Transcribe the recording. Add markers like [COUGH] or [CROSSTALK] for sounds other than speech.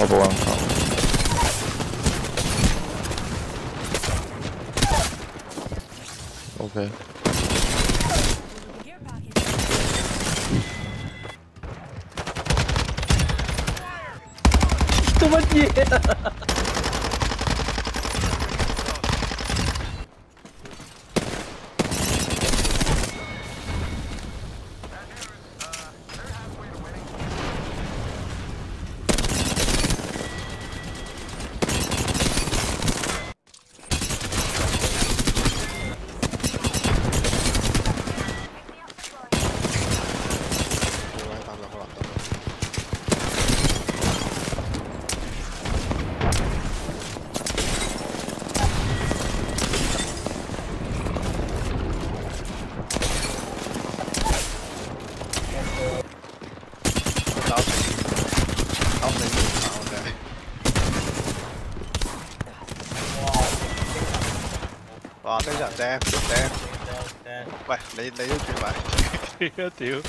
All below. Oh. Okay. Кто мне? Stop. Stop lên. Ah, ok. Wow, tính là damn, damn. Wait, lấy lấy cái chuyện lại. [LAUGHS] Thiếu thiếu.